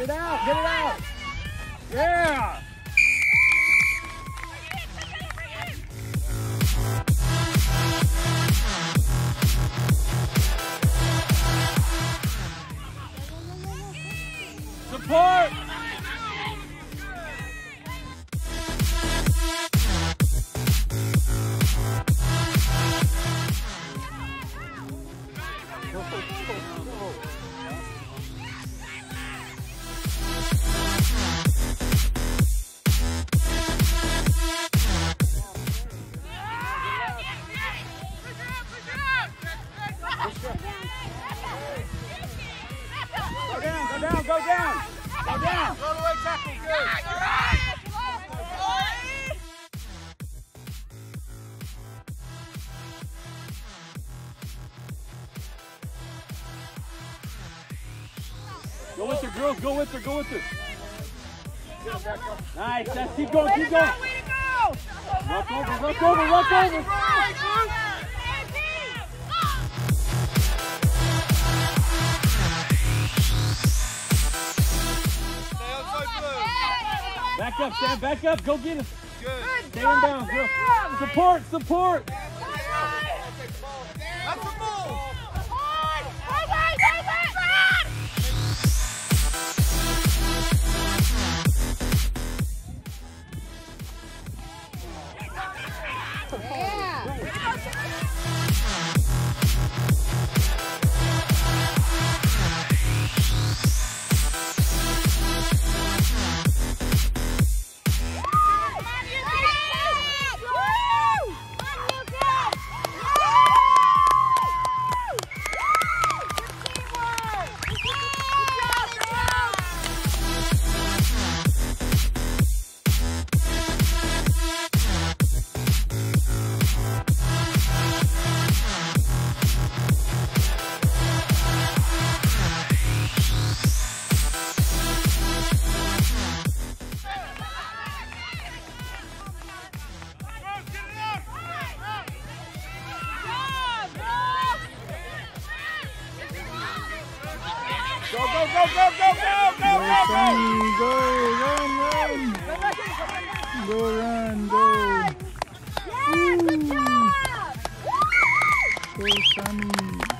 Get it out, get it out. Yeah. Support! go down. Go down. All the way tackle. Good. Go with her, girls. Go with her. Go with her. Nice. Keep going. Keep going. Way to go. Way to go. Rock over. Rock over. Rock over. Back up, Sam, back up, go get him. Good. In bounds, girl. Support, support. Go, Go, go, go. Sammy, go, run, run. Go, run, go. Go, Sammy.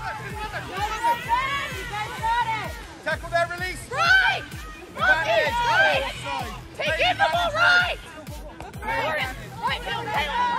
Tackle, roll away. Hold out, good. Tackle there, release. Right! Back Right! right. Take it, the ball right! Right, Bill,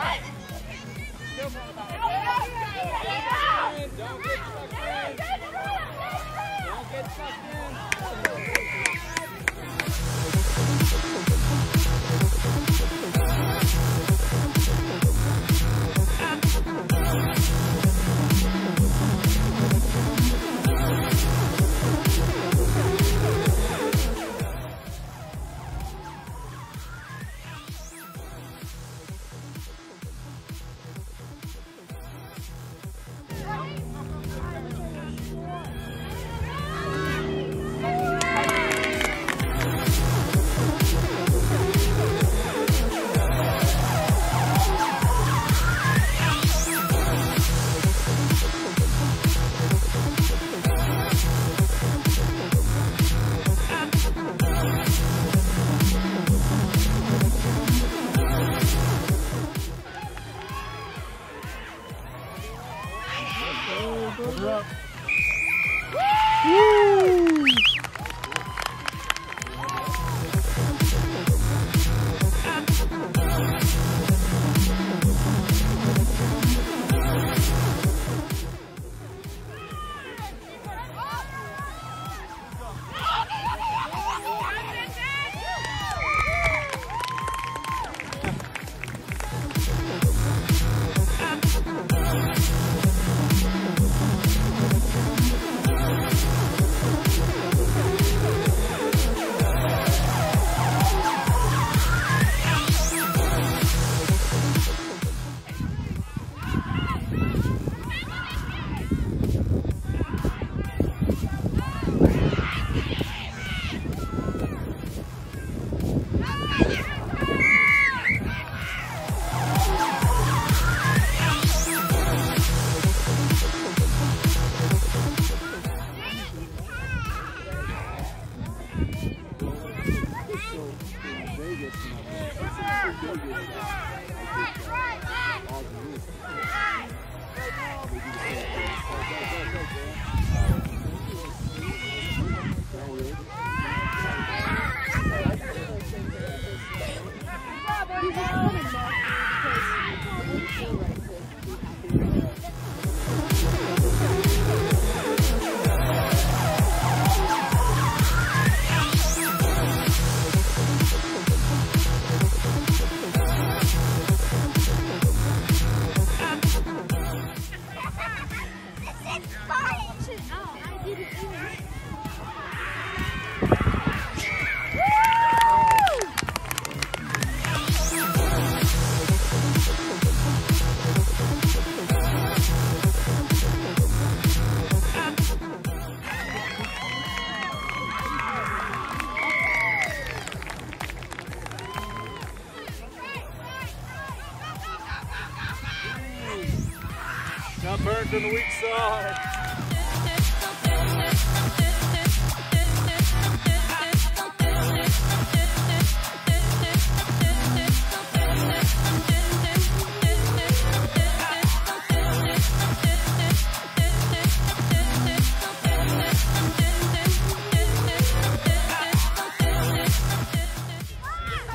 right, right. Hands on the weak side.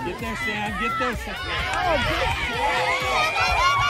Get there, Sam. Get there, Sam. Oh, For a